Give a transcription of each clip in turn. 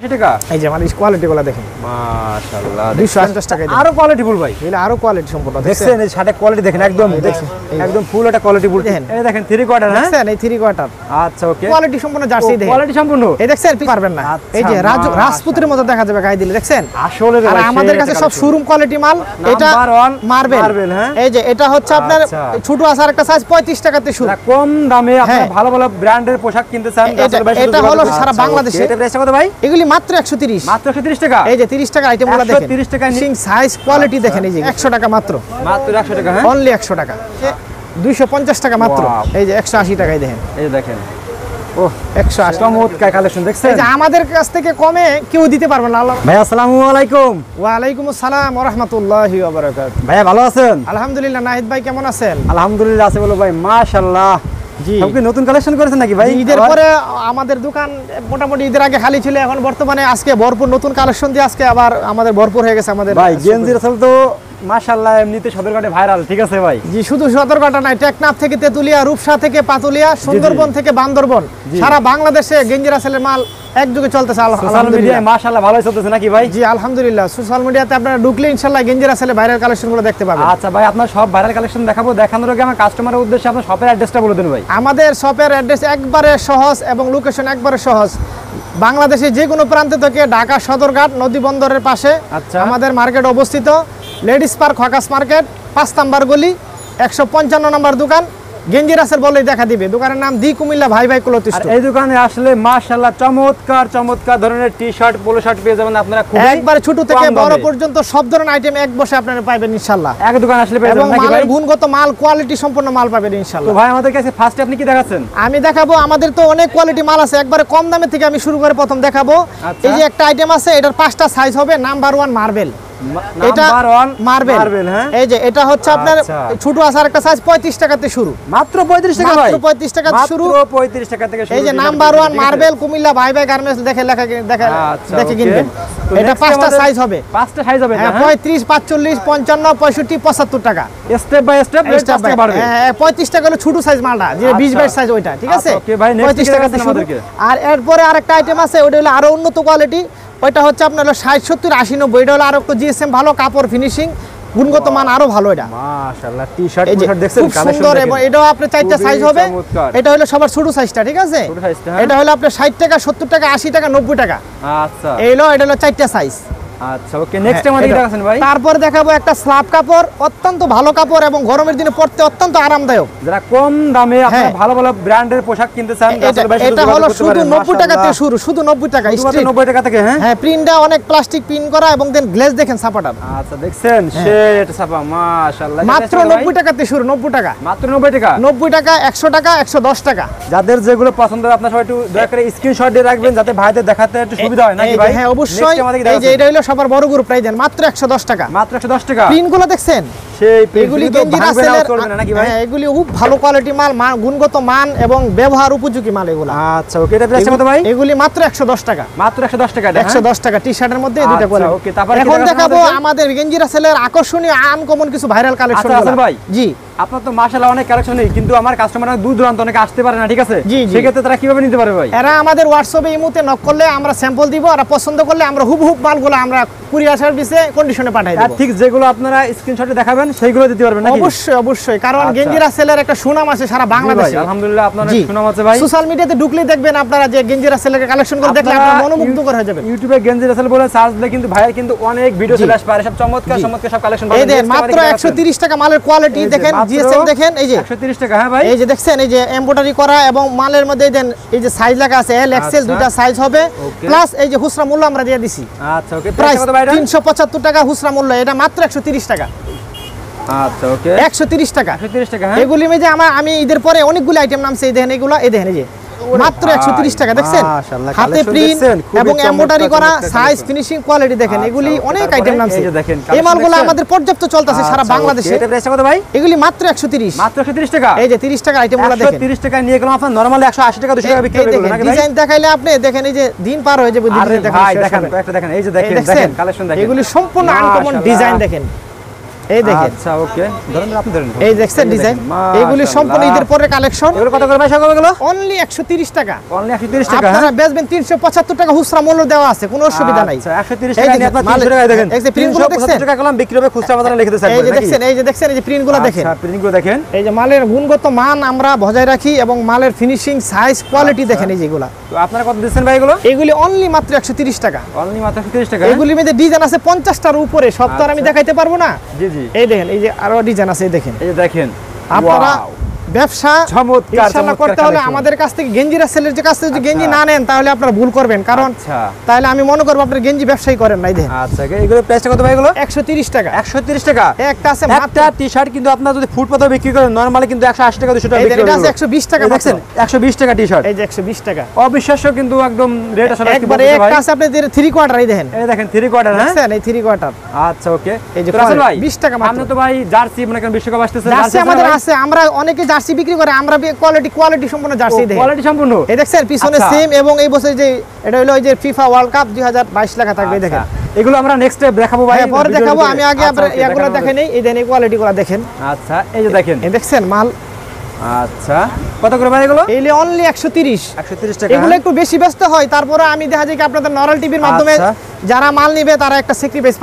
টাকা? এই যে আমার কোয়ালিটি দেখেন। মাশাআল্লাহ দুইশো পঞ্চাশ টাকা আরও কোয়ালিটি ভাই। এগুলো আরও কোয়ালিটি সম্পূর্ণ দেখছেন? দেখছেন এই শার্টের কোয়ালিটি দেখেন একদম এই একদম ফুল একটা কোয়ালিটি দেখেন। এই দেখেন থ্রি কোয়ার্টার হ্যাঁ? দেখছেন এই থ্রি কোয়ার্টার আচ্ছা ওকে কোয়ালিটি সম্পূর্ণ জার্সি দেখেন। কোয়ালিটি সম্পূর্ণ এই দেখছেন পারবেন না। আচ্ছা, এই যে রাজপুতের মতো দেখা যাবে গায়ে দিলে দেখছেন? আসলে আর আমাদের কাছে সব। শোরুম কোয়ালিটি মাল এটা মার্বেল হ্যাঁ? এই যে এটা হচ্ছে আপনার আচ্ছা। ছোট আসার একটা সাইজ পঁয়ত্রিশ টাকাতে শুরু কম দামে হ্যাঁ। ভালো ভালো ব্র্যান্ডের পোশাক কিনতে চান এটা- হলো সারা বাংলাদেশে। এটা প্রাইসটা কত ভাই? এগুলি মাত্র একশো তিরিশ। মাত্র 130 টাকা? এই যে তিরিশ টাকা আইটেমগুলো দেখেন। 130 নি- সিং সাইজ কোয়ালিটি দেখেন এই যে একশো টাকা মাত্র। মাত্র 100 টাকা হ্যাঁ? অনলি একশো টাকা। দুইশো পঞ্চাশ টাকা মাত্র। এই যে একশো আশি টাকায় দেখেন। এই যে দেখেন। আমাদের কাছ থেকে কমে কেউ দিতে পারবে না আল্লাহ। ভাই আসসালামু আলাইকুম। ওয়ালাইকুম আসসালাম রহমতুল্লাহ ভাইয়া ভালো আছেন? আলহামদুলিল্লাহ নাহিদ ভাই কেমন আছেন? আলহামদুলিল্লাহ আছে বলো ভাই মাশাআল্লাহ। নতুন কালেকশন করেছেন নাকি ভাই? ঈদের পরে আমাদের দোকান মোটামুটি ঈদের আগে খালি ছিল এখন বর্তমানে আজকে ভরপুর নতুন কালেকশন দিয়ে আজকে আবার আমাদের ভরপুর হয়ে গেছে আমাদের ভাই তো মাশাআল্লাহ এমনিতে সবের কাটে ভাইরাল ঠিক আছে ভাই? জি শুধু নাই টেকনাফ থেকে তেতুলিয়া রূপসা থেকে পাতুলিয়া সুন্দরবন থেকে বান্দরবন সারা বাংলাদেশে গেঞ্জি রাসেলের মাল এক যুগে চলতেছে সোশ্যাল আলহামদুলিল্লাহ। মিডিয়ায় মাশাআল্লাহ ভালোই চলতেছে নাকি ভাই? জি আলহামদুলিল্লাহ। সোশ্যাল মিডিয়াতে আপনারা ঢুকলে ইনশাল্লাহ গেঞ্জি রাসেলের ভাইরাল কালেকশনগুলো দেখতে পাবেন। আচ্ছা ভাই আপনার সব ভাইরাল কালেকশন দেখাবো দেখানোর আগে আমার কাস্টমারের উদ্দেশ্যে আপনার শপের অ্যাড্রেসটা বলে দিন ভাই। আমাদের শপের অ্যাড্রেস একবারে সহজ এবং লোকেশন একবারে সহজ। বাংলাদেশের যে কোনো প্রান্ত থেকে ঢাকা সদরঘাট নদী বন্দরের পাশে আচ্ছা। আমাদের মার্কেট অবস্থিত। লেডিস পার্ক হকাস মার্কেট পাঁচ নাম্বার গলি একশো পঞ্চান্ন নম্বর দোকান। গেঞ্জি রাসেল বলেই দেখা দিবে। দোকানের নাম দি কুমিল্লা ভাই ভাই কুলতিষ্ঠ এই দোকানে আসলে মাশাআল্লাহ চমৎকার চমৎকার ধরনের টি শার্ট পোলো শার্ট পেয়ে যাবেন আপনারা খুব একবারে ছোট থেকে বড় পর্যন্ত সব ধরনের আইটেম এক বসে আপনারা পাবেন ইনশাল্লাহ এক দোকান আসলে পেয়ে যাবেন মালের গুণগত মাল কোয়ালিটি সম্পন্ন মাল পাবেন তো ইনশাল্লাহ ভাই আমাদের কাছে ফার্স্টে আপনি কি দেখাচ্ছেন? আমি দেখাবো আমাদের তো অনেক কোয়ালিটি মাল আছে। একবারে কম দামে থেকে আমি শুরু করে প্রথম দেখাবো। আচ্ছা। এই যে একটা আইটেম আছে এটার পাঁচটা সাইজ হবে নাম্বার ওয়ান মার্বেল এটা মার্বেল মার্বেল হ্যাঁ? এই যে এটা হচ্ছে আপনার আচ্ছা। ছোট আসার একটা সাইজ পঁয়ত্রিশ টাকাতে শুরু। মাত্র 35 টাকা মাত্র 35 টাকা শুরু। মাত্র 35 টাকা থেকে শুরু এই যে নাম্বার পেয়ে ওয়ান যাবেন, ঠিক আছে? মার্বেল কুমিল্লা ভাই ভাই গার্মেন্টস দেখে লেখা দেখে আচ্ছা, দেখে কিনবেন। এটা পাঁচটা সাইজ হবে। পাঁচটা সাইজ হবে হ্যাঁ পঁয়ত্রিশ পাঁচচল্লিশ পঞ্চান্ন পঁয়ষট্টি পঁচাত্তর টাকা। Step by step rate Step বাড়বে। হ্যাঁ, পঁয়ত্রিশ টাকা হলো ছোট সাইজ মালটা যে বিশ আচ্ছা। বাইশ সাইজ ওইটা ঠিক আছে? আচ্ছা, ভাই, next পঁয়ত্রিশ কি শুরু। আর এরপরে আরেকটা আইটেম আছে ওটা হলো আরও উন্নত কোয়ালিটি ওইটা হচ্ছে আপনার হলো ষাট সত্তর আশি নব্বই। এটা হলো আরও একটু জিএসএম ভালো কাপড় ফিনিশিং গুণগত মান আরও ভালো এটা। মাশাআল্লাহ টি-শার্ট পোশাক দেখছেন খুব সুন্দর এবং এটাও আপনার চারটা সাইজ হবে। এটা হলো সবার ছোট সাইজটা ঠিক আছে? হ্যাঁ। এটা হলো আপনার ষাট টাকা সত্তর টাকা আশি টাকা নব্বই টাকা। আচ্ছা। এই হলো এটা হলো চারটা সাইজ আচ্ছা ওকে নেক্সট আমাদের কি এটা- দেখাচ্ছেন ভাই। তারপর দেখাবো একটা কাপড় অত্যন্ত ভালো কাপড় এবং গরমের দিনে পড়তে অত্যন্ত আরামদায়ক। যারা কম দামে আপনারা হ্যাঁ। ভালো ভালো ব্র্যান্ডের পোশাক কিনতে চান এটা হলো শুধু পারেন, নব্বই টাকাতে মাশাআল্লাহ। শুরু শুধু নব্বই টাকা শুধুমাত্র 90 টাকা থেকে হ্যাঁ? হ্যাঁ প্রিন্টটা অনেক প্লাস্টিক প্রিন্ট করা এবং দেন গ্লেজ দেখেন আচ্ছা দেখছেন? ছাপা মাশাআল্লাহ। মাত্র দেখছেন ভাই? নব্বই শুরু নব্বই টাকা। মাত্র 90 টাকা? নব্বই টাকা একশো টাকা একশো দশ টাকা। যাদের যেগুলো পছন্দ আপনারা সবাই একটু দয়া করে স্ক্রিনশট দিয়ে রাখবেন যাতে ভাইদের দেখাতে একটু সুবিধা হয় নাকি ভাই? হ্যাঁ অবশ্যই। আমাদের এই যে এটা হলো সবার বড় গ্রুপ প্রাইজ দেন মাত্র একশো দশ টাকা। মাত্র 110 টাকা। পিনগুলো গুলো দেখছেন? সেই এগুলি গেঞ্জি রাসেলের হ্যাঁ এগুলি খুব ভালো কোয়ালিটি মাল গুণগত মান এবং ব্যবহার উপযোগী মাল এগুলো। আচ্ছা ওকে এটা প্রাইস কত ভাই? এগুলি মাত্র একশো দশ টাকা। মাত্র 110 টাকা এটা একশো দশ টাকা টি শার্টের মধ্যে দুইটা আচ্ছা, কোয়ালিটি okay, তারপর এখন দেখাবো আমাদের আকর্ষণীয় আনকমন কিছু ভাইরাল কালেকশন আচ্ছা, ভাই। জি। আপনার তো মাশাআল্লাহ অনেক কালেকশন নেই কিন্তু আমার কাস্টমাররা দূর দূরান্ত অনেকে আসতে পারে না ঠিক আছে। সেক্ষেত্রে তারা কীভাবে নিতে পারবে ভাই? এরা আমাদের হোয়াটসঅ্যাপে এই মুহূর্তে নক করলে আমরা স্যাম্পল দিব আর পছন্দ করলে আমরা হুব হুব মালগুলো আমরা কুরিয়ার সার্ভিসে কন্ডিশনে পাঠাই দেব। ঠিক যেগুলো আপনারা স্ক্রিনশটে দেখাবেন সেইগুলো দিতে পারবেন নাকি? অবশ্যই অবশ্যই। কারণ আচ্ছা। গেঞ্জিরা সেলের একটা সুনাম আছে সারা বাংলাদেশে। আলহামদুলিল্লাহ আপনার সুনাম আছে ভাই। সোশ্যাল মিডিয়াতে ঢুকলেই দেখবেন আপনারা যে গেঞ্জিরা সেলের কালেকশন করে দেখলে আপনারা মনোমুগ্ধকর হয়ে যাবেন। ইউটিউবে গেঞ্জি রাসেল বলে সার্চ দিলে কিন্তু ভাইয়ের কিন্তু অনেক ভিডিও চলে আসবে। আর সব চমৎকার চমৎকার সব কালেকশন পাবেন। এই দেখেন মাত্র একশো তিরিশ টাকা মালের কোয়ালিটি দেখেন জিএসএম দেখেন এই যে। 130 টাকা হ্যাঁ ভাই? এই যে দেখছেন এই যে এমব্রয়ডারি করা এবং মালের মধ্যে দেন এই যে সাইজ লেখা আছে এল এক্সেল আচ্ছা। দুইটা সাইজ হবে। প্লাস এই যে খুচরা মূল্য আমরা দিয়ে দিছি। আচ্ছা ওকে প্রাইস প্রাইস কত ভাই এটা? তিনশো পঁচাত্তর টাকা খুচরা মূল্য এটা মাত্র একশো তিরিশ টাকা। আচ্ছা ওকে একশো তিরিশ টাকা। 130 টাকা হ্যাঁ? এগুলি মধ্যে আমার আমি ঈদের পরে অনেকগুলো আইটেম নামছে এই দেখেন এগুলো এই দেখেন এই যে। মাত্র ভাই, একশো তিরিশ টাকা দেখছেন? হাতে প্রিন্ট এবং এমব্রয়ডারি করা সাইজ ফিনিশিং কোয়ালিটি দেখেন আচ্ছা, এগুলি অনেক আইটেম নামছে। এই যে দেখেন, এই মালগুলো আমাদের পর্যাপ্ত চলতেছে সারা আচ্ছা, বাংলাদেশে। এটা প্রাইস কত ভাই? এগুলি মাত্র একশো তিরিশ। মাত্র 130 টাকা? এই যে তিরিশ টাকা আইটেমগুলো দেখেন। 130 টাকা নিয়ে গেলাম আপনার নরমালি 180 টাকা 200 টাকা বিক্রি করে ডিজাইন দেখাইলে আপনি দেখেন এই যে দিন পার হয়ে যাবে ডিজাইন দেখানো ভাই দেখেন। কয়েকটা দেখেন এই যে দেখেন দেখেন কালেকশন দেখেন। এগুলি সম্পূর্ণ আনকমন ডিজাইন দেখেন। এই দেখেন। আচ্ছা ওকে। ধরেন আপনি ধরেন। এই দেখছেন ডিজাইন এগুলি সম্পূর্ণ ঈদের পরে কালেকশন এগুলো কত করে এগুলো? অনলি একশো তিরিশ টাকা। অনলি 130 টাকা আপনারা হ্যাঁ? বেচবেন তিনশো পঁচাত্তর টাকা হুসরা মূল্য দেওয়া আছে কোনো অসুবিধা নাই। আচ্ছা 130 টাকা নিয়ে আপনার 300 টাকায় দেখেন। এই যে print গুলো 375 দেখছেন? টাকা করলাম বিক্রি হবে খুচরা বাজারে লিখে দিয়েছে এই যে দেখছেন এই যে দেখছেন এই যে প্রিন্টগুলো দেখেন। আচ্ছা প্রিন্টগুলো দেখেন। এই যে মালের গুণগত মান আমরা বজায় রাখি এবং মালের ফিনিশিং সাইজ কোয়ালিটি আচ্ছা। দেখেন এই যেগুলো তো আপনারা কত দিচ্ছেন ভাই এগুলো? এগুলি অনলি মাত্র একশো তিরিশ টাকা। অনলি মাত্র 130 টাকা হ্যাঁ? এগুলির মধ্যে ডিজাইন আছে পঞ্চাশটার উপরে সব তো আর আমি আচ্ছা। দেখাইতে পারব না। জি জি। এই দেখেন এই যে আরও ডিজাইন আছে এই দেখেন এই যে দেখেন আপনারা! ব্যবসা ইনশাআল্লাহ করতে হলে আমাদের কাছ থেকে গেঞ্জি যে কাছ থেকে যদি গেঞ্জি আচ্ছা। না নেন তাহলে আপনারা ভুল করবেন। কারণ আচ্ছা। তাহলে আমি মনে করব আপনার গেঞ্জি ব্যবসায়ী করেন নাই দেখেন আচ্ছা এগুলো প্রাইসটা কত ভাই এগুলো? একশো তিরিশ টাকা। 130 টাকা। একটা আছে একটা টি-শার্ট কিন্তু আপনার যদি ফুটপাতে বিক্রি করেন নরমালি কিন্তু 180 টাকা 200 টাকা বিক্রি এটা 120 টাকা। 120 টাকা টি-শার্ট এই যে একশো বিশ টাকা। অবিশ্বাস্য কিন্তু একদম রেট আসলে একবারে একটা আছে আপনি থ্রি কোয়ার্টার এই দেখেন। এই দেখেন 3 কোয়ার্টার হ্যাঁ? এই থ্রি কোয়ার্টার আচ্ছা ওকে এই যে রাসেল ভাই 20 টাকা মাত্র। আপনি তো ভাই জার্সি মনে বিশ্বকাপ আসতেছে জার্সি আমাদের আছে আমরা অনেকে জার্সি বিক্রি করে আমরা কোয়ালিটি কোয়ালিটি সম্পূর্ণ জার্সি দেই কোয়ালিটি সম্পূর্ণ? এই দেখছেন পিছনে সিম সেম এবং এই বছর যে এটা হলো ওই যে ফিফা ওয়ার্ল্ড কাপ দুই হাজার বাইশ লেখা থাকবে এই দেখেন। আচ্ছা, এগুলো আমরা নেক্সট দেখাবো ভাই হ্যাঁ, পরে দেখাবো আমি আগে আপনারা এগুলো দেখেন এই দেন এই কোয়ালিটিগুলো দেখেন। আচ্ছা এই যে দেখেন। এই দেখছেন মাল আচ্ছা। কত করে ভাই এগুলো? এইলে অনলি একশো তিরিশ। 130 টাকা। এগুলো? একটু বেশি ব্যস্ত হয় তারপরে আমি দেখা যায় কি আপনাদের নরাল টিভির মাধ্যমে আচ্ছা। যারা মাল নিবে তারা একটা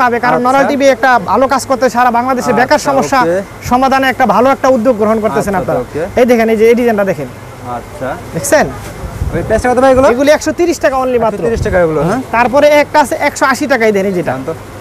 পাবে। কারণ আচ্ছা। নরাল টিভি একটা ভালো কাজ করতে সারা বাংলাদেশে বেকার আচ্ছা, সমস্যা সমাধানে একটা ভালো একটা উদ্যোগ গ্রহণ করতেছেন আচ্ছা, আপনারা। এই দেখেন এই যে এই ডিজাইনটা দেখেন। আচ্ছা। দেখছেন? কত ভাই এগুলো? এগুলি একশো তিরিশ টাকা অনলি মাত্র। 130 টাকা এগুলো হ্যাঁ। তারপরে একটা আছে একশো আশি টাকাই দেন এই যেটা।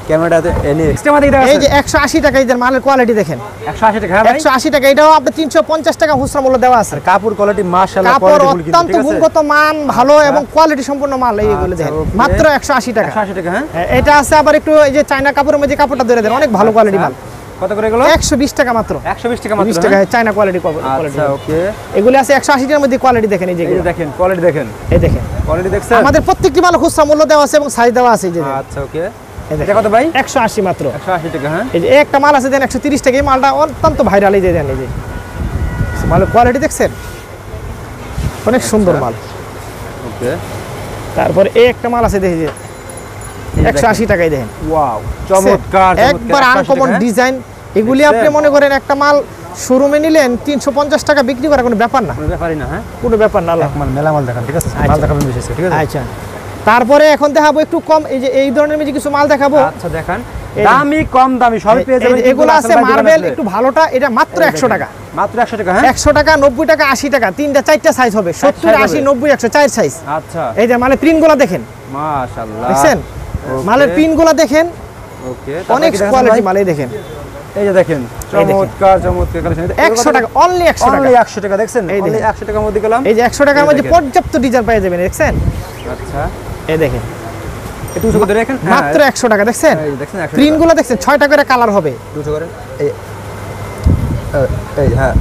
ক্যামেরাতে এনে আমাদের এই যে একশো আশি টাকাই মালের কোয়ালিটি দেখেন। 180 টাকা ভাই? একশো আশি টাকা এটাও আপনার তিনশো পঞ্চাশ টাকা খুচরা মূল্য দেওয়া আছে। কাপড় কোয়ালিটি মাশাআল্লাহ কাপড় কোয়ালিটি ফুল কিন্তু অত্যন্ত গুণগত মান ভালো এবং কোয়ালিটি সম্পূর্ণ মাল এইগুলো আচ্ছা, দেখেন। মাত্র একশো আশি টাকা। 180 টাকা হ্যাঁ? এটা আছে আবার একটু এই যে চায়না কাপড়ের মধ্যে কাপড়টা ধরে দেন অনেক ভালো কোয়ালিটি মাল। কত করে এগুলো? একশো বিশ টাকা মাত্র। 120 টাকা মাত্র হ্যাঁ? টাকা চায়না কোয়ালিটি কোয়ালিটি আচ্ছা ওকে এগুলো আছে একশো আশিটার মধ্যে কোয়ালিটি দেখেন এই যে দেখেন কোয়ালিটি দেখেন। এই দেখেন। কোয়ালিটি দেখছেন? আমাদের প্রত্যেকটি মাল খুচরা মূল্য দেওয়া আছে এবং সাইজ দেওয়া আছে এই যে আচ্ছা ওকে এই এটা কত ভাই? একশো আশি মাত্র। 180 টাকা হ্যাঁ? এই যে একটা মাল আছে দেন একশো তিরিশ টাকা এই মালটা অত্যন্ত ভাইরাল এই যে দেন এই যে। মালের কোয়ালিটি দেখছেন? অনেক সুন্দর মাল। ওকে। তারপর এই একটা মাল আছে দেখি যে একশো আশি টাকায় দেখেন। ওয়াও চমৎকার একবার আনকমন? ডিজাইন এগুলি আপনি মনে করেন একটা মাল শোরুমে নিলেন তিনশো পঞ্চাশ টাকা বিক্রি করা কোনো ব্যাপার না। কোনো ব্যাপারই না হ্যাঁ? কোনো ব্যাপার না মাল মেলা মাল দেখান ঠিক আছে? আচ্ছা। মাল দেখাবেন বিশেষ ঠিক আছে? আচ্ছা। তারপরে এখন দেখাবো একটু কম এই যে এই ধরনের মধ্যে কিছু মাল দেখাবো। আচ্ছা দেখান। দামি কম দামি সবই পেয়ে যাবেন এগুলো আছে মার্বেল একটু ভালোটা এটা মাত্র এই একশো দেখেন। টাকা। মাত্র 100 টাকা হ্যাঁ? একশো টাকা নব্বই টাকা আশি টাকা তিনটা চারটা সাইজ হবে সত্তর size আশি হবে? নব্বই একশো চার সাইজ আচ্ছা। এই যে মালের প্রিন্টগুলা দেখেন। মাশাআল্লাহ। Okay. মালের প্রিন্টগুলা দেখেন। ওকে অনেক কোয়ালিটি মাল এই দেখেন। এই যে দেখেন দেখেন। চমৎকার চমৎকার কালেকশন একশো টাকা অনলি একশো টাকা। অনলি 100 টাকা দেখছেন? এই অনলি 100 টাকার মধ্যে গেলাম। এই যে একশো টাকার মধ্যে পর্যাপ্ত ডিজাইন পেয়ে যাবেন দেখছেন? আচ্ছা। এই দেখেন। একটু উঁচু করে দেখেন মাত্র একশো টাকা দেখছেন? দেখছেন 100 দেখছেন? ছয়টা করে কালার হবে। উঁচু করে। এই এই হ্যাঁ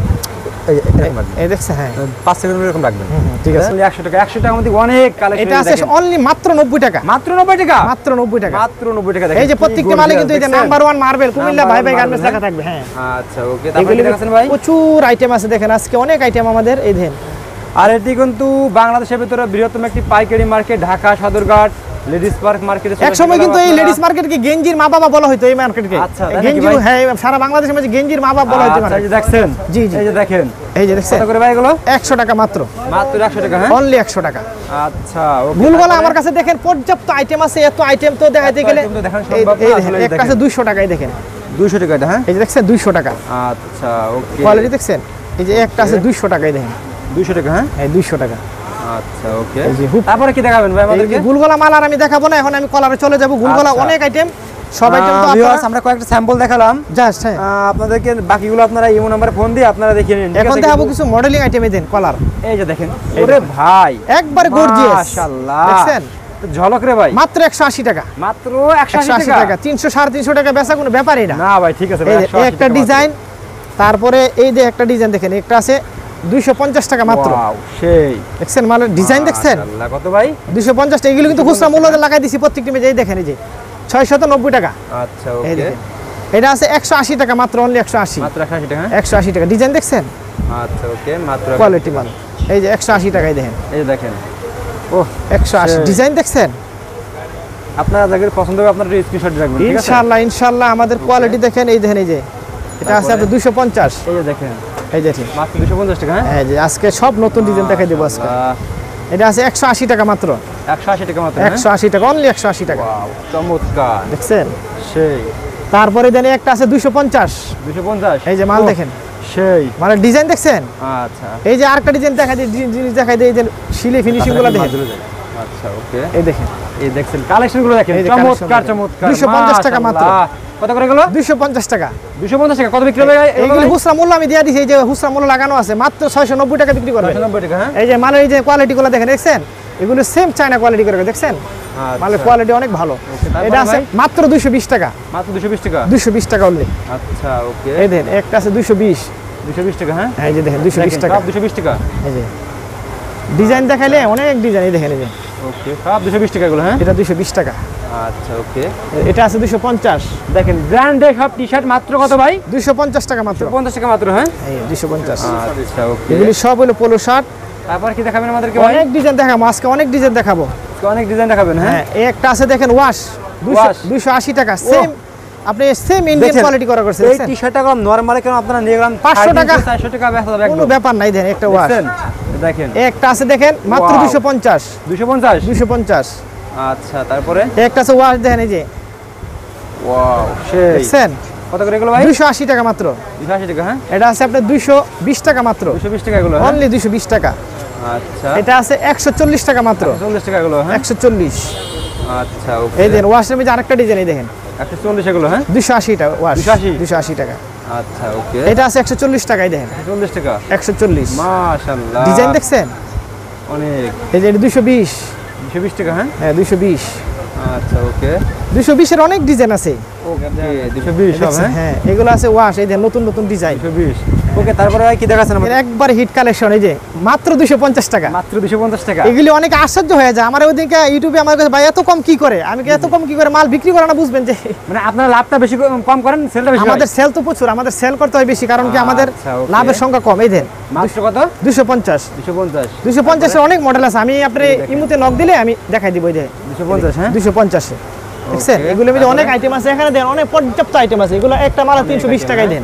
এই দেখছেন হ্যাঁ। 5 সেকেন্ড এরকম রাখবেন। ঠিক আছে। 100 টাকা 100 টাকার মধ্যে অনেক কালেকশন এটা আছে অনলি মাত্র নব্বই টাকা। মাত্র 90 টাকা? মাত্র টাকা। মাত্র 90 টাকা দেখেন। এই যে কি মালে কিন্তু এই যে নাম্বার ওয়ান মার্বেল কুমিল্লা ভাই ভাই গার্মেন্টস লেখা হ্যাঁ? থাকবে হ্যাঁ। আচ্ছা ওকে তারপরে এগুলি ভাই। প্রচুর আইটেম আছে দেখেন আজকে অনেক আইটেম আমাদের এই দেখেন। আর এটি কিন্তু বাংলাদেশের ভিতরে বৃহত্তম একটি পাইকারি market Dhaka Sadarghat ladies park মার্কেটে এক সময় কিন্তু এই লেডিস মার্কেটকে গেঞ্জির মা বাবা বলা হতো এই মার্কেটকে। আচ্ছা, তাই নাকি গেঞ্জি হ্যাঁ সারা বাংলাদেশের মধ্যে গেঞ্জির মা বাবা বলা হতো আচ্ছা এই যে দেখছেন? জি, জি। এই যে দেখেন। এই যে দেখছেন? কত করে ভাই এগুলো? একশো টাকা মাত্র। মাত্র 100 টাকা হ্যাঁ? অনলি একশো টাকা। আচ্ছা ওকে আমার কাছে দেখেন পর্যাপ্ত আইটেম আছে এত আইটেম তো দেখাইতে গেলে এক কাছে টাকায় দেখেন। 200 টাকা এটা হ্যাঁ? এই যে দেখছেন দুইশো টাকা। আচ্ছা ওকে। কোয়ালিটি দেখছেন? এই যে একটা আছে দুইশো টাকায় দেখেন। 200 টাকা হ্যাঁ? এই দুইশো টাকা। আচ্ছা ওকে। তারপরে কি দেখাবেন ভাই আমাদেরকে? গুলগলা মাল আর আমি দেখাবো না এখন আমি কলারে চলে যাব। গুলগলা আচ্ছা। অনেক আইটেম সব আইটেম তো আপনারা আমরা কয়েকটা স্যাম্পল দেখালাম। জাস্ট হ্যাঁ। আপনাদেরকে বাকিগুলো আপনারা ইমো নাম্বারে ফোন দিয়ে আপনারা দেখিয়ে নিন এখন দেখাবো কিছু মডেলিং আইটেমে দেন কলার এই যে দেখেন ওরে ভাই। একবারে গর্জিয়াস মাশাআল্লাহ। দেখছেন? ঝলক রে ভাই। মাত্র একশো আশি টাকা। মাত্র একশো 180 আশি টাকা? টাকা। তিনশো সাড়ে তিনশো টাকা বেচা কোনো ব্যাপারই না। না ভাই ঠিক আছে ভাই 180 একটা ডিজাইন তারপরে এই যে একটা ডিজাইন দেখেন একটা আছে দুইশো পঞ্চাশ টাকা মাত্র। সেই। দেখছেন মালের ডিজাইন দেখছেন? কত ভাই? দুইশো পঞ্চাশ টাকা এগুলো কিন্তু খুচরা মূল্য লাগাই দিছি প্রত্যেকটি মেজে এই দেখেন এই যে ছয় শত নব্বই টাকা। আচ্ছা ওকে। এটা আছে একশো আশি টাকা মাত্র অনলি একশো আশি। মাত্র 180 টাকা হ্যাঁ? একশো আশি টাকা ডিজাইন দেখছেন? আচ্ছা ওকে মাত্র কোয়ালিটি মাল। এই যে একশো আশি টাকায় দেখেন। এই যে দেখেন। ও একশো আশি। সেই। ডিজাইন দেখছেন? আপনারা যাদের পছন্দ হবে আপনারা স্ক্রিনশট রাখবেন ইনশাল্লাহ ইনশাল্লাহ আমাদের কোয়ালিটি দেখেন এই দেখেন এই যে। এটা আছে আপনার দুশো পঞ্চাশ। এই যে দেখেন। এই যে মাত্র দুশো পঞ্চাশ টাকা হ্যাঁ? এই যে আজকে সব নতুন ডিজাইন দেখাই দেবো আজকে। এটা আছে একশো আশি টাকা মাত্র। টাকা মাত্র হ্যাঁ? একশো আশি টাকা অনলি চমৎকার। দেখছেন? সেই। তারপরে দেন একটা আছে এই যে মাল দেখেন। সেই। মানে ডিজাইন দেখছেন? আচ্ছা। এই যে আরেকটা ডিজাইন দেখা দিই জিনিস দেখাই দিই এই যে শিলে ফিনিশিংগুলো দেখেন। আচ্ছা ওকে এই দেখেন। এই দেখছেন কালেকশনগুলো দেখেন। চমৎকার। চমৎকার। 250 টাকা মাত্র। কত করে গেল? দুইশো পঞ্চাশ টাকা। দুশো পঞ্চাশ টাকা। কত বিক্রি হবে? এইগুলি হুসরা মূল্য আমি দিয়ে দিছি এই যে হুসরা মূল্য লাগানো আছে মাত্র ছয়শো নব্বই টাকা বিক্রি করবে। নব্বই টাকা হ্যাঁ। এই যে মালের এই যে কোয়ালিটি গুলো দেখেন দেখছেন? এগুলো সেম চায়না কোয়ালিটি করে দেখছেন? মালের আচ্ছা, কোয়ালিটি অনেক ভালো। এটা আছে মাত্র দুইশো বিশ টাকা। মাত্র দুশো বিশ টাকা? দুইশো বিশ টাকা অনলি আচ্ছা ওকে এই দেখেন একটা আছে দুইশো বিশ। দুশো বিশ টাকা হ্যাঁ? এই যে দেখেন দুইশো বিশ টাকা। দুশো বিশ টাকা? এই যে। ডিজাইন দেখাইলে অনেক ডিজাইন দেখেন এই যে। ওকে সব দুশো বিশ টাকা এগুলো হ্যাঁ? এটা দুইশো বিশ টাকা। আচ্ছা ওকে। এটা আছে 250 দেখেন ব্র্যান্ডে সব টি-শার্ট মাত্র কত ভাই? 250 টাকা মাত্র। 250 টাকা মাত্র হ্যাঁ? 250 আচ্ছা ওকে। সব হলো পোলো শার্ট তারপর কি দেখাবেন আমাদেরকে অনেক ডিজাইন অনেক ডিজাইন দেখাবো। অনেক ডিজাইন দেখাবেন হ্যাঁ? হ্যাঁ একটা আছে দেখেন ওয়াশ 280 টাকা সেম আপনি সেম ইন্ডিয়ান কোয়ালিটি করা করছেন এই টি-শার্টটা কম নরমাল কেন আপনারা নিয়ে গেলাম 500 টাকা। 400 টাকা বেচা কোনো ব্যাপার নাই দেন একটা ওয়াশ দেখেন একটা আছে দেখেন মাত্র 250 250 250 আচ্ছা তারপরে? একটা আছে ওয়াশ দেখেন এই যে। ওয়াও সেই। দেখছেন? কত করে এগুলো ভাই? দুইশো আশি টাকা মাত্র। দুশো আশি টাকা হ্যাঁ? এটা আছে আপনার দুইশো বিশ টাকা মাত্র। দুশো বিশ টাকা এগুলো হ্যাঁ? অনলি দুইশো বিশ টাকা। আচ্ছা। এটা আছে একশো চল্লিশ টাকা মাত্র। চল্লিশ টাকা এগুলো হ্যাঁ? একশো চল্লিশ। আচ্ছা ওকে। এই দেন ওয়াশের মধ্যে আরেকটা ডিজাইন এই দেখেন। একশো চল্লিশ এগুলো হ্যাঁ? দুইশো আশি টাকা ওয়াশ 280 দুইশো আশি টাকা। আচ্ছা ওকে। এটা আছে একশো চল্লিশ টাকাই দেখেন। চল্লিশ টাকা? একশো চল্লিশ। মাশাল্লাহ। ডিজাইন দেখছেন? অনেক। এই যে দুইশো বিশ দুশো বিশ টাকা হ্যাঁ? হ্যাঁ দুইশো বিশ। আচ্ছা ওকে। দুইশো বিশের অনেক ডিজাইন আছে। ওকে দুশো বিশ হ্যাঁ এগুলো আছে ওয়াশ এই যে নতুন নতুন ডিজাইন দুশো বিশ। ওকে তারপরে ভাই কি দেখাচ্ছেন আমাদের? একবার হিট কালেকশন এই যে মাত্র দুইশো পঞ্চাশ টাকা। মাত্র দুশো পঞ্চাশ টাকা? এগুলি অনেক আশ্চর্য হয়ে যায়। আমার ওইদিনকে ইউটিউবে আমার কাছে ভাই এত কম কি করে? আমি কি এত কম কি করে মাল বিক্রি করে না বুঝবেন যে। মানে আপনারা লাভটা বেশি কম- কম করেন সেলটা বেশি আমাদের সেল তো প্রচুর আমাদের সেল করতে হয় বেশি কারণ কি আমাদের আচ্ছা, লাভের সংখ্যা কম এই দেন। মাত্র কত? পঞ্চাশ। দুশো পঞ্চাশ। দুশো অনেক মডেল আছে। আমি আপনি ইমুতে নক দিলে আমি দেখাই দিব এই যে। দুশো পঞ্চাশ হ্যাঁ? পঞ্চাশে। দেখছেন এগুলো মধ্যে অনেক আইটেম আছে এখানে দেন অনেক পর্যাপ্ত আইটেম আছে। এগুলো একটা মালা তিনশো বিশ টাকায় দেন।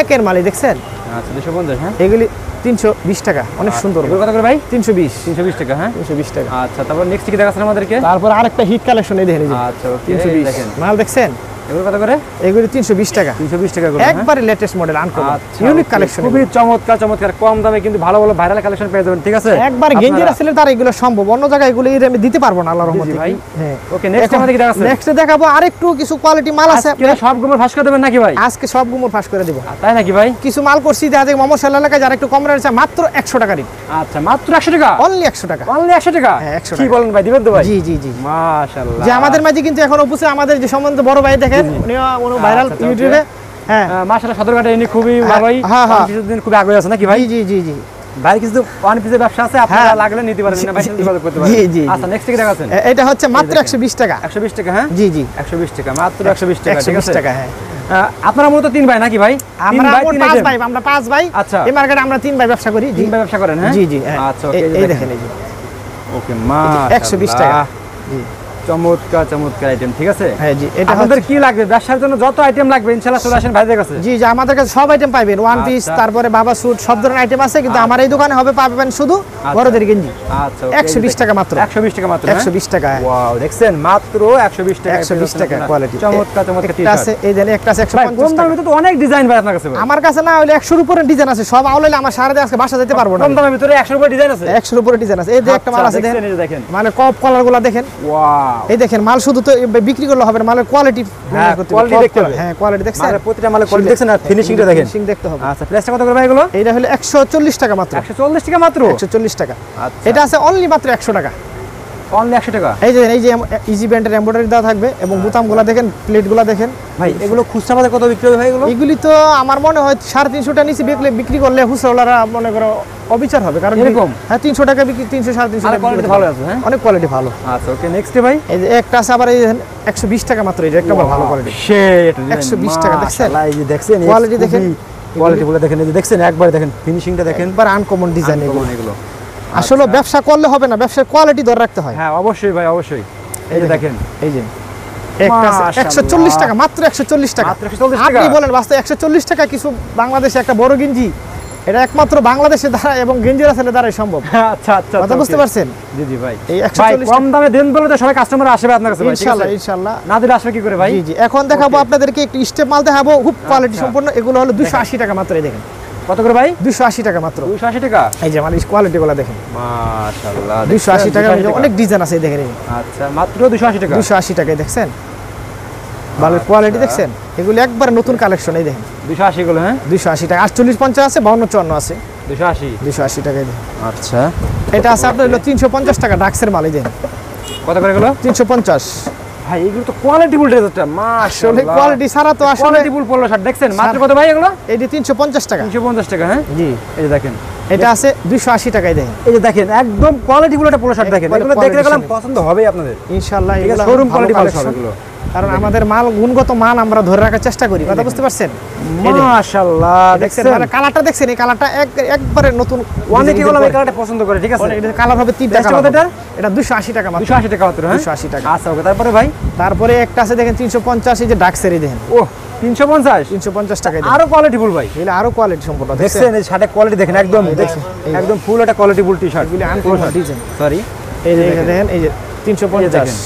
একের মালই দেখছেন? আচ্ছা দুশো পঞ্চাশ হ্যাঁ? এগুলি তিনশো বিশ টাকা অনেক সুন্দর। এগুলো কত করে ভাই? তিনশো বিশ। তিনশো বিশ টাকা হ্যাঁ? তিনশো বিশ টাকা। আচ্ছা তারপর নেক্সট কি দেখাচ্ছেন আমাদেরকে? তারপর আরেকটা হিট কালেকশন এই দেখেন আচ্ছা তিনশো বিশ। মাল দেখছেন? এগুলো কত করে? এগুলি তিনশো বিশ টাকা। তিনশো বিশ টাকা করে? একবারে লেটেস্ট মডেল আনকমন আচ্ছা, ইউনিক কালেকশন খুবই চমৎকার চমৎকার কম দামে কিন্তু ভালো ভালো ভাইরাল কালেকশন পেয়ে যাবেন ঠিক আছে? একবার গেঞ্জি আসলে তার এগুলো সম্ভব অন্য জায়গায় এগুলো এই আমি দিতে পারব না আল্লাহর রহমতে। ভাই। হ্যাঁ। ওকে নেক্সট আমাদের কি দেখাচ্ছেন। নেক্সট দেখাবো আরেকটু কিছু কোয়ালিটি মাল আছে। আজকে সবগুলো ফাঁস করে দেবেন নাকি ভাই? আজকে সব গুমর ফাঁস করে দিব। তাই নাকি ভাই? কিছু মাল করছি দেখা যায় মোহাম্মদ যারা একটু কম রয়েছে মাত্র একশো টাকা রেট আচ্ছা মাত্র একশো টাকা? অনলি একশো টাকা। অনলি একশো টাকা? হ্যাঁ, 100 কি বলেন ভাই দিবেন তো ভাই? জি জি জি। মাশাআল্লাহ। যে আমাদের মাঝে কিন্তু এখন অবশ্যই আমাদের যে সম্বন্ধে বড় ভাই দেখেন ভাইরাল আচ্ছা, ইউটিউবে হ্যাঁ। মাশাআল্লাহ সদরঘাটে ইনি খুবই ভালোই হ্যাঁ, হ্যাঁ। কিছুদিন খুবই আগে আছে নাকি ভাই? জি জি জি জি। ভাই কিছু ওয়ান পিসের ব্যবসা আছে আপনারা। লাগলে নিতে পারেন না ভাই? যোগাযোগ করতে পারেন। জি, আচ্ছা নেক্সট কি দেখাচ্ছেন? এটা হচ্ছে মাত্র দেখেন। একশো বিশ টাকা। একশো বিশ টাকা হ্যাঁ? জি জি। একশো বিশ টাকা মাত্র একশো বিশ টাকা ঠিক বিশ আছে টাকা হ্যাঁ। আপনারা মূলত তিন ভাই নাকি ভাই? আমরা ভাই তিন পাঁচ ভাই আমরা পাঁচ ভাই। আচ্ছা। এই মার্কেটে আমরা তিন ভাই ব্যবসা করি তিন ভাই ব্যবসা করেন হ্যাঁ? জি জি। আচ্ছা ওকে এই দেখেন এই ওকে মা 120 টাকা। জি। চমৎকার চমৎকার আইটেম ঠিক আছে? হ্যাঁ জি এটা আপনাদের কি লাগবে? ব্যবসার জন্য যত আইটেম লাগবে ইনশাআল্লাহ চলে আসেন ভাইদের কাছে। জি জি আমাদের কাছে সব আইটেম পাইবেন। ওয়ান পিস আচ্ছা। তারপরে বাবা স্যুট সব ধরনের আইটেম আছে কিন্তু আমার এই দোকানে হবে পাবেন শুধু বড়দের গেঞ্জি আচ্ছা একশো বিশ টাকা মাত্র। একশো বিশ টাকা মাত্র একশো বিশ টাকা হ্যাঁ। ওয়াও দেখছেন? মাত্র একশো বিশ টাকা একশো বিশ টাকা কোয়ালিটি চমৎকার চমৎকার টি-শার্ট। আছে এই দেন একটা আছে একশো ভাই কম পঞ্চাশ টাকা। তো অনেক ডিজাইন ভাই আপনার কাছে আমার কাছে না হলে একশোর উপরে ডিজাইন আছে সব আউলাইলে আমার সারা আজকে বাসা যেতে পারব না। কম দামের ভিতরে একশোর উপর ডিজাইন আছে? একশোর উপরে ডিজাইন আছে। এই যে একটা মাল আচ্ছা, আছে দেখেন। মানে কপ কলারগুলা দেখেন। ওয়াও এই দেখেন মাল শুধু তো বিক্রি করলে হবে না মালের কোয়ালিটি হ্যাঁ, কোয়ালিটি দেখতে হবে। হ্যাঁ কোয়ালিটি দেখছেন? আর প্রতিটা মালের কোয়ালিটি দেখছেন আর ফিনিশিংটা দেখেন। ফিনিশিং দেখতে হবে। আচ্ছা প্রাইসটা কত করে ভাই এগুলো? এইটা হলো একশো চল্লিশ টাকা মাত্র। একশো চল্লিশ টাকা মাত্র? একশো চল্লিশ টাকা। আচ্ছা। এটা আছে অনলি মাত্র একশো টাকা। অনলি একশো টাকা? এই যে এই যে ইজি ব্যান্ডের এমব্রয়ডারি দেওয়া থাকবে এবং বোতামগুলো দেখেন প্লেটগুলো দেখেন। ভাই এগুলো খুচরা বাজারে কত বিক্রি হবে ভাই এগুলো? এগুলি তো আমার মনে হয় সাড়ে তিনশোটা নিচে বিকলে বিক্রি করলে মনে করো অবিচার হবে কারণ এরকম? হ্যাঁ তিনশো টাকা বিক্রি তিনশো সাড়ে তিনশো আর টাকা কোয়ালিটি ভালো আছে হ্যাঁ? অনেক কোয়ালিটি ভালো। আচ্ছা ওকে নেক্সট ভাই? এই যে একটা আছে আবার এই একশো বিশ টাকা মাত্র এটা একটা ভালো কোয়ালিটি সে 120 টাকা দেখছেন? এই যে দেখছেন Quality দেখেন। কোয়ালিটি গুলো দেখেন এই যে দেখছেন একবার দেখেন ফিনিশিংটা দেখেন। একবার আনকমন ডিজাইন এগুলো। আসলে ব্যবসা করলে হবে না ব্যবসার কোয়ালিটি ধরে রাখতে হয়। হ্যাঁ অবশ্যই ভাই অবশ্যই। এই যে দেখেন। এই যে। একটা আছে মাশাআল্লাহ। একশো চল্লিশ টাকা মাত্র একশো চল্লিশ টাকা। মাত্র 140 টাকা? আপনি বলেন বাস্তবে একশো চল্লিশ টাকা কিছু বাংলাদেশে একটা বড় গেঞ্জি এটা একমাত্র বাংলাদেশের দ্বারা এবং গেঞ্জি রাসেলের দ্বারাই সম্ভব। আচ্ছা আচ্ছা কথা বুঝতে পারছেন? জি জি ভাই। এই ভাই কম দামে দেন বলে তো সবাই কাস্টমার আসবে আপনার কাছে না দিলে আসবে কি করে ভাই? জি জি এখন দেখাবো আপনাদেরকে একটু স্টেপ মাল দেখাবো। খুব কোয়ালিটি আচ্ছা। সম্পূর্ণ এগুলো হলো দুশো আশি টাকা মাত্র এই দেখেন। কত করে ভাই? দুশো আশি টাকা মাত্র। 280 টাকা? এই যে আমার কোয়ালিটি গুলো দেখেন। মাশাআল্লাহ দুশো আশি টাকা অনেক ডিজাইন আছে দেখেন আচ্ছা মাত্র 280 টাকা? দুশো আশি টাকায় দেখছেন? ভালো কোয়ালিটি দেখছেন? এগুলো একবার নতুন কালেকশন এই দেখেন। 280 গুলো হ্যাঁ? দুশো আশি টাকা। আটচল্লিশ পঞ্চাশ আছে বাউন্ন চুয়ান্ন আছে। 280 দুশো আশি টাকায় দেখেন। আচ্ছা। এটা আছে আপনার হলো তিনশো পঞ্চাশ টাকা ডাক্সের মাল এই দেখেন। কত করে গেল তিনশো পঞ্চাশ। ভাই এগুলো তো কোয়ালিটি ফুল ড্রেসটা মাশাআল্লাহ। কোয়ালিটি সারা তো আসলে কোয়ালিটি ফুল পড়ল শার্ট দেখছেন? মাত্র কত ভাই এগুলো? এটি তিনশো পঞ্চাশ টাকা। 350 টাকা হ্যাঁ? জি। এই দেখেন। এটা আছে দুশো আশি টাকায় দেখেন। এই যে দেখেন একদম কোয়ালিটি ফুল একটা পোলো শার্ট দেখেন। এগুলো দেখে গেলাম পছন্দ হবেই আপনাদের। ইনশাল্লাহ ঠিক এগুলো শোরুম কোয়ালিটি collection। এগুলো কারণ আমাদের মাল গুণগত মান আমরা ধরে রাখার চেষ্টা করি। কথা বুঝতে পারছেন? মাশাআল্লাহ দেখছেন মানে কালারটা দেখছেন এই কালারটা এক- একবারে নতুনগুলো। কালারটা পছন্দ করে ঠিক আছে? অনেক কালার হবে তিনটা কালার এটা দুশো আশি টাকা মাত্র। 280 টাকা মাত্র হ্যাঁ? 280 টাকা। আচ্ছা ওকে তারপরে ভাই? তারপরে একটা আছে দেখেন তিনশো পঞ্চাশ এই যে ডাক্সের দেখেন। ও 350 তিনশো পঞ্চাশ টাকায় দেখেন। আরও কোয়ালিটি ফুল ভাই। এগুলো আরও কোয়ালিটি সম্পূর্ণ দেখছেন? এই শার্টের কোয়ালিটি দেখেন একদম দেখছেন, একদম ফুল একটা quality full T shirt uncommon design sorry এই যে দেখেন এই যে তিনশো পঞ্চাশ। দেখেন।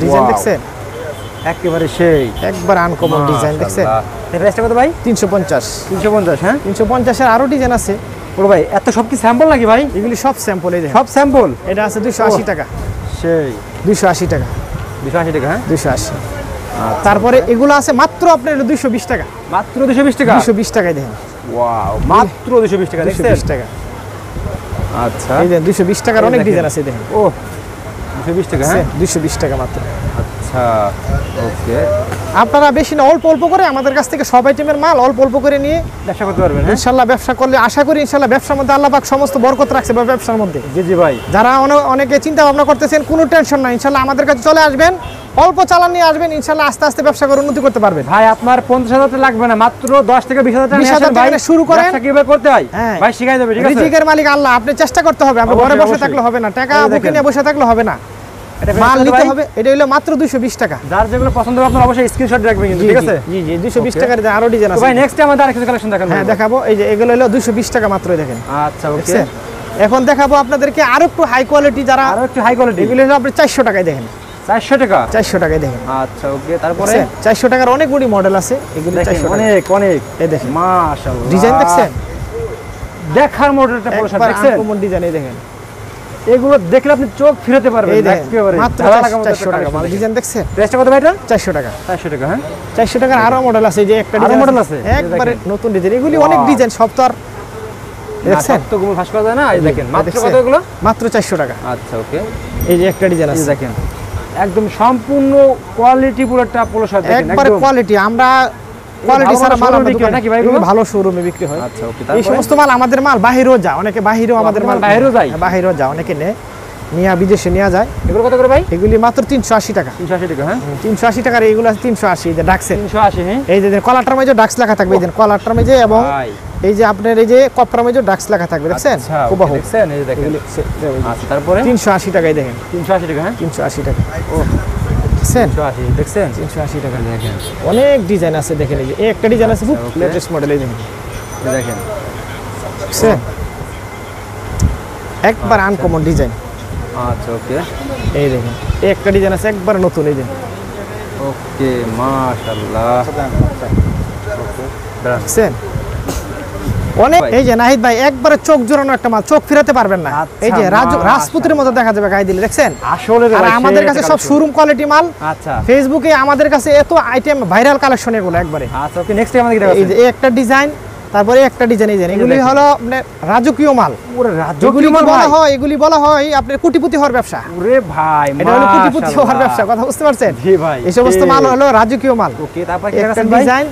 Design Wow. দেখছেন? একেবারে সেই। একবার আনকমন ডিজাইন দেখছেন? প্রাইসটা কত ভাই? তিনশো পঞ্চাশ। 350 হ্যাঁ? তিনশো পঞ্চাশের আরও ডিজাইন আছে। বড় ভাই এত সব কি স্যাম্পল নাকি ভাই? এগুলি সব স্যাম্পল এই দেখেন। সব স্যাম্পল এটা আছে দুশো আশি টাকা। সেই। দুশো আশি টাকা। 280 টাকা হ্যাঁ? দুশো আশি। তারপরে এগুলো আছে মাত্র আপনার দুশো বিশ টাকা। মাত্র 220 টাকা? দুশো বিশ টাকায় দেখেন। ওয়াও মাত্র 220 টাকা দুশো বিশ টাকা। আচ্ছা। এই দেখেন দুশো বিশ টাকার অনেক ডিজাইন আছে দেখেন। ও 220 টাকা হ্যাঁ? দুশো বিশ টাকা মাত্র। আচ্ছা ওকে। আপনারা বেশি না অল্প অল্প করে আমাদের কাছ থেকে সব আইটেমের মাল অল্প অল্প করে নিয়ে ব্যবসা করতে পারবেন হ্যাঁ? ইনশাল্লাহ ব্যবসা করলে আশা করি ইনশাল্লাহ ব্যবসার মধ্যে আল্লাহ পাক সমস্ত বরকত রাখছে বা ব্যবসার মধ্যে। জি জি ভাই। যারা অনেকে চিন্তা ভাবনা করতেছেন কোনো টেনশন নাই ইনশাল্লাহ আমাদের কাছে চলে আসবেন অল্প চালান নিয়ে আসবেন ইনশাল্লাহ আস্তে আস্তে ব্যবসা করে উন্নতি করতে পারবেন। ভাই আপনার পঞ্চাশ হাজার টাকা লাগবে না মাত্র দশ থেকে বিশ হাজার টাকা নিয়ে 20,000 আসেন ভাই। টাকা শুরু করেন। কীভাবে করতে হয়? হ্যাঁ। ভাই শিখাই দেবে ঠিক আছে? রিজিকের মালিক আল্লাহ আপনি চেষ্টা করতে হবে আপনি ঘরে বসে থাকলে হবে না টাকা এই বুকে নিয়ে বসে থাকলে হবে না। মাল নিতে হবে এটা হলো মাত্র দুশো বিশ টাকা। যার যেগুলো পছন্দ হবে আপনার অবশ্যই স্ক্রিনশট রাখবেন কিন্তু ঠিক আছে? জি জি দুশো বিশ Okay. টাকার আরও ডিজাইন আছে। ভাই নেক্সট আমাদের আর কালেকশন দেখান হ্যাঁ দেখাবো এই যে এগুলো হলো দুশো বিশ টাকা মাত্র দেখেন। আচ্ছা ওকে এখন দেখাবো আপনাদেরকে আরও একটু হাই কোয়ালিটি যারা আরও একটু হাই কোয়ালিটি এগুলো হলো আপনি চারশো টাকায় দেখেন। চারশো টাকা? চারশো টাকায় দেখেন। আচ্ছা ওকে তারপরে? চারশো টাকার অনেকগুলি মডেল আছে এগুলো চারশো অনেক অনেক। এই দেখেন। মাশাআল্লাহ। ডিজাইন দেখছেন? দেখার মডেলটা পুরো দেখছেন? আনকমন ডিজাইন দেখেন। এগুলো দেখলে আপনি চোখ ফিরাতে পারবেন একেবারে মাত্র টাকা ডিজাইন দেখছেন? প্রাইসটা কত ভাই এটা চারশো টাকা। চারশো টাকা হ্যাঁ? চারশো টাকার আরও মডেল আছে যে একটা ডিজাইন model আছে? একবারে নতুন ডিজাইন এগুলি অনেক ডিজাইন সব তো আর দেখছেন? তো গুলো ফাঁস করা যায় না। এই দেখেন মাত্র কত এগুলো? মাত্র চারশো টাকা। আচ্ছা ওকে। এই যে একটা ডিজাইন আছে। দেখেন একদম সম্পূর্ণ কোয়ালিটি পুরো একটা পোলো শার্ট দেখেন একবারে কোয়ালিটি আমরা কোয়ালিটি ছাড়া মাল বিক্রি হয় নাকি ভাই? ভালো শোরুমে বিক্রি হয়। আচ্ছা ওকে এই সমস্ত মাল আমাদের মাল বাহিরেও যায় অনেকে বাহিরেও আমাদের মাল বাহিরেও যায়? হ্যাঁ, বাহিরেও যায় অনেকে নেয় নিয়ে বিদেশে নিয়ে যায়। এগুলো কত করে ভাই? এগুলি মাত্র তিনশো আশি টাকা। তিনশো আশি টাকা হ্যাঁ? তিনশো আশি টাকার এইগুলো আছে তিনশো আশি যে ডাকসের তিনশো আশি হ্যাঁ? এই যে কলারটার মাঝে ডাক্স লেখা থাকবে এই যে কলারটার এবং এই যে আপনার এই যে কপটার মাঝে ডাক্স লেখা থাকবে দেখছেন? আচ্ছা হুবাহু। দেখছেন এই দেখেন। আচ্ছা তারপরে? তিনশো আশি টাকায় দেখেন। তিনশো আশি টাকা হ্যাঁ? তিনশো আশি টাকা। ও দেখছেন? তিনশো আশি দেখছেন? তিনশো আশি টাকা দেখেন। অনেক ডিজাইন আছে দেখেন এই যে এই একটা ডিজাইন আছে খুব আচ্ছা, okay. লেটেস্ট মডেল এই দেখেন। এই দেখেন। দেখছেন? একবার আনকমন ডিজাইন আচ্ছা ওকে এই দেখেন এই একটা ডিজাইন আছে একবার নতুন এই দেখেন। ওকে মাশাআল্লাহ। দাঁড়ান। দেখছেন? অনেক এই যে নাহিদ ভাই একবারে চোখ জোরানো একটা মাল চোখ ফিরাতে পারবেন না। আচ্ছা, এই যে রাজপুতের মতো দেখা যাবে গায়ে দিলে দেখছেন? আসলে আমাদের কাছে সব শোরুম কোয়ালিটি মাল। আচ্ছা। ফেসবুকে আমাদের কাছে এত আইটেম ভাইরাল কালেকশন এগুলো একবারে। আচ্ছা ওকে নেক্সট আমাদের কি এই যে একটা ডিজাইন তারপরে একটা ডিজাইন এই যে এগুলি হলো আপনার রাজকীয় মাল। রাজকীয় মাল বলা হয় এগুলি বলা হয় আপনার কোটিপতি হওয়ার ব্যবসা। ওরে ভাই এটা হলো কোটিপতি হওয়ার ব্যবসা কথা বুঝতে পারছেন? জি ভাই এই সমস্ত মাল হলো রাজকীয় মাল। ওকে তারপর কি একটা ডিজাইন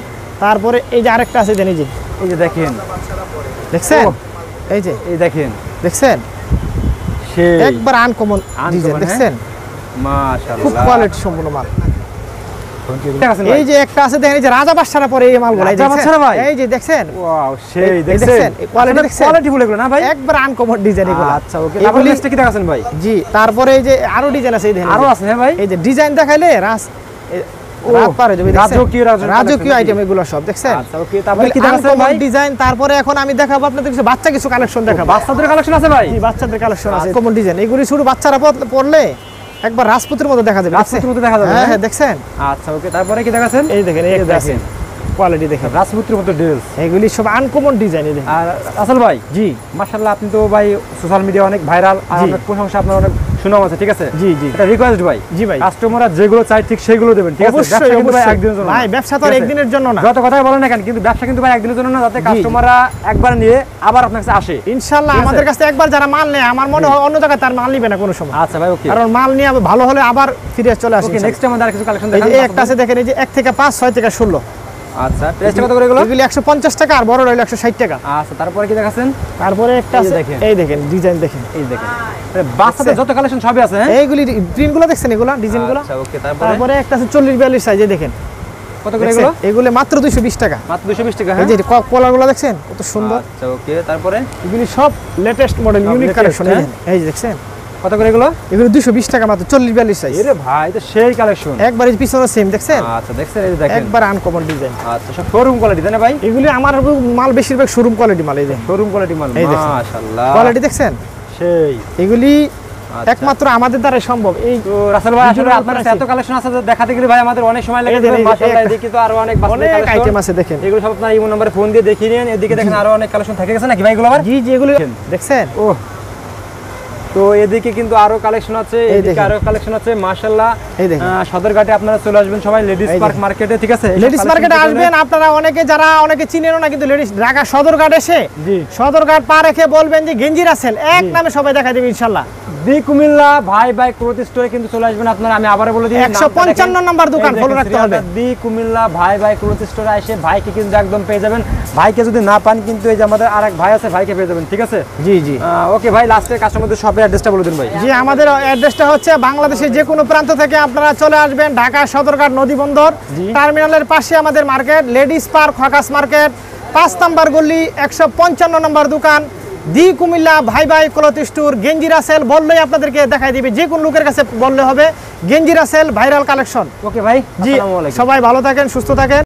তারপরে এই যে আরেকটা আছে দেন এই যে এই যে দেখেন। দেখছেন? এই যে। এই দেখেন। দেখছেন? একবার আনকমন ডিজাইন হ্যাঁ? দেখছেন? খুব কোয়ালিটি সম্পূর্ণ মাল। এই যে একটা আছে দেখেন এই যে রাজা বাদশারা পরে এই মালগুলো রাজা দেখছেন? বাদশারা ভাই? এই যে দেখছেন? ওয়াও সেই দেখছেন? দেখছেন? দেখছেন? কোয়ালিটি ফুল এগুলো না ভাই? একবার আনকমন ডিজাইন এগুলো। আচ্ছা ওকে। তারপর এগুলি- কি দেখাচ্ছেন ভাই? জি তারপরে এই যে আরও ডিজাইন আছে এই দেখেন। আরও আছে হ্যাঁ ভাই? এই যে ডিজাইন দেখাইলে রাস রাজকীয় আইটেম এগুলো সব দেখছেন? আচ্ছা তারপরে কি দেখাচ্ছেন ডিজাইন তারপরে এখন আমি দেখাবো আপনাদের কিছু বাচ্চা কিছু কালেকশন দেখাবো। বাচ্চাদের কালেকশন আছে ভাই? বাচ্চাদের কালেকশন আছে। কমন ডিজাইন এগুলি শুধু বাচ্চারা পর- একবার রাজপুতের মতো দেখা যাবে রাজপুতের মতো দেখা যাবে, হ্যাঁ হ্যাঁ? হ্যাঁ দেখছেন? আচ্ছা ওকে তারপরে কি এই দেখেন এই দেখেন। কোয়ালিটি দেখেন। রাজপুত্রের মতো ড্রেস এগুলি সব আনকমন ডিজাইন দেখেন। আর আসল ভাই? জি। মাশাআল্লাহ আপনি তো ভাই সোশ্যাল মিডিয়া অনেক ভাইরাল আর অনেক প্রশংসা আপনার অনেক সুনাম আছে ঠিক আছে? জি জি। এটা রিকোয়েস্ট ভাই। জি ভাই। কাস্টমাররা যেগুলো চাই ঠিক সেগুলো দেবেন ঠিক আছে? অবশ্যই অবশ্যই। একদিনের জন্য ভাই ব্যবসা তো একদিনের জন্য না। যত কথাই বলেন না কেন কিন্তু ব্যবসা কিন্তু ভাই একদিনের জন্য না যাতে কাস্টমাররা একবার নিয়ে আবার আপনার কাছে আসে। ইনশাল্লাহ আমাদের কাছে একবার যারা মাল নেয় আমার মনে হয় অন্য জায়গায় তার মাল নিবে না কোনো সময়। আচ্ছা ভাই ওকে কারণ মাল নিয়ে ভালো হলে আবার ফিরে চলে আসে নেক্সট আমাদের আর কিছু কালেকশন দেখান এই একটা আছে দেখেন এই যে এক থেকে পাঁচ ছয় থেকে ষোলো। আচ্ছা প্রাইসটা কত করে এগুলো? এগুলি একশো পঞ্চাশ টাকা আর বড় রইল একশো ষাট টাকা। আচ্ছা তারপরে কি দেখাচ্ছেন? তারপরে একটা আছে দেখেন। এই দেখেন ডিজাইন দেখেন। এই দেখেন। বাচ্চাদের যত কালেকশন সবই আছে হ্যাঁ? এইগুলি প্রিন্টগুলো দেখছেন এগুলো ডিজাইনগুলো? আচ্ছা ওকে তারপরে? তারপরে একটা আছে চল্লিশ বিয়াল্লিশ সাইজে দেখেন। কত করে এগুলো? এগুলো মাত্র দুইশো বিশ টাকা। মাত্র 220 টাকা এই হ্যাঁ? যে কলারগুলো দেখছেন? কত সুন্দর। আচ্ছা ওকে তারপরে? এগুলি সব লেটেস্ট মডেল ইউনিক কালেকশন হ্যাঁ? এই যে দেখছেন? কত করে এগুলো? এগুলো দুইশো বিশ টাকা মাত্র চল্লিশ বিয়াল্লিশ সাইজ এরে ভাই সেই কালেকশন একবার এই পিছনে সেম দেখছেন? আচ্ছা দেখছেন এই দেখেন। একবার আনকমন ডিজাইন আচ্ছা সব শোরুম কোয়ালিটি তাই না ভাই? এগুলি আমার মাল বেশিরভাগ শোরুম কোয়ালিটি মাল এই যে। শোরুম কোয়ালিটি মাল মাশাআল্লাহ। কোয়ালিটি দেখছেন? সেই। এগুলি আচ্ছা। একমাত্র আমাদের দ্বারাই সম্ভব। এই রাসেল ভাই আসলে আপনার কাছে এত কালেকশন আছে দেখাতে গেলে ভাই আমাদের অনেক সময় লাগে মাশাআল্লাহ তো আরও অনেক অনেক আইটেম আছে দেখেন। এগুলো সব আপনার ইমো নম্বরে ফোন দিয়ে দেখিয়ে নিন এদিকে দেখেন আরও অনেক কালেকশন থাকে গেছে নাকি ভাই এগুলো আবার? জি জি এগুলো দেখছেন? ও তো এদিকে কিন্তু আরও কালেকশন আছে এদিকে আরও কালেকশন আছে মাশাআল্লাহ। সদরঘাটে আপনারা চলে আসবেন সবাই লেডিস পার্ক মার্কেটে ঠিক আছে? লেডিস মার্কেটে আসবেন আপনারা অনেকে যারা অনেকে চিনেন না কিন্তু লেডিস ঢাকা সদরঘাট এসে জি। সদরঘাট পা রেখে বলবেন যে গেঞ্জির আছেন এক নামে সবাই দেখা দেবে ইনশাল্লাহ দি কুমিল্লা ভাই ভাই ক্লোথ স্টোরে কিন্তু চলে আসবেন আপনারা। আমি আবারও বলে দিই 155 নম্বর দোকান, follow রাখতে হবে। দি কুমিল্লা ভাই ভাই ক্লোথ স্টোরে এসে ভাইকে কিন্তু একদম পেয়ে যাবেন। ভাইকে যদি না পান কিন্তু এই যে আমাদের আরেক ভাই আছে ভাইকে পেয়ে যাবেন ঠিক আছে? জি জি। ওকে ভাই লাস্টে কাস্টমারদের শপের অ্যাড্রেসটা বলে দিন ভাই। জি আমাদের অ্যাড্রেসটা হচ্ছে বাংলাদেশের যে কোনো প্রান্ত থেকে আপনারা চলে আসবেন ঢাকা সদরঘাট নদী বন্দর। টার্মিনালের পাশে আমাদের market ladies park hawkers market পাঁচ নাম্বার গল্লি একশো পঞ্চান্ন নম্বর দোকান। দি কুমিল্লা ভাই ভাই ক্লথ স্টোর গেঞ্জি রাসেল বললেই আপনাদেরকে দেখাই দিবে। যে কোন লোকের কাছে বললে হবে গেঞ্জি রাসেল ভাইরাল কালেকশন। ওকে ভাই জি সবাই ভালো থাকেন সুস্থ থাকেন।